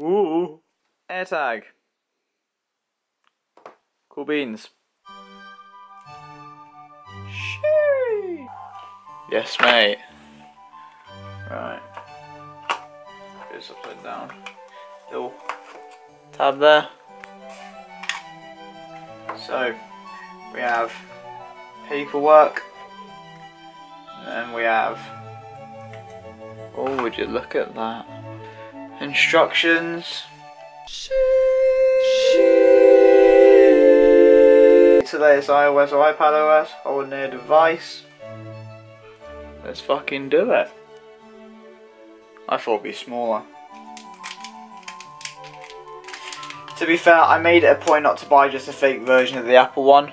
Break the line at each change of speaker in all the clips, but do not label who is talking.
Ooh. AirTag. Cool beans. Shee. Yes, mate. Right. This upside down. Little tab there. So, we have paperwork. And then we have. Oh, would you look at that? Instructions. Today is iOS or iPad OS, hold near device. Let's fucking do it. I thought it'd be smaller. To be fair, I made it a point not to buy just a fake version of the Apple one.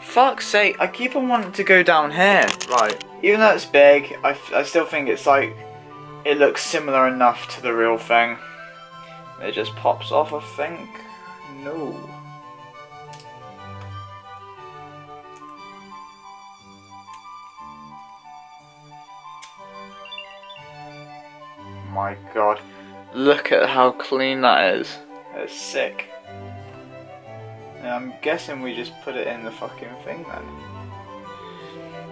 Fuck's sake, I keep on wanting to go down here. Right, even though it's big, I, I still think it's like, it looks similar enough to the real thing. It just pops off, I think. No. My god. Look at how clean that is. That's sick. I'm guessing we just put it in the fucking thing then.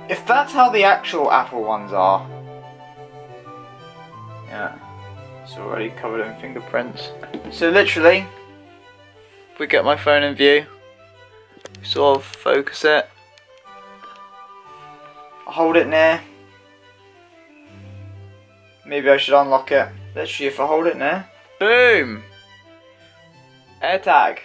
If that's how the actual Apple ones are. Yeah. It's already covered in fingerprints. So literally, we get my phone in view, sort of focus it, hold it near. Maybe I should unlock it. Literally, if I hold it near, boom! AirTag.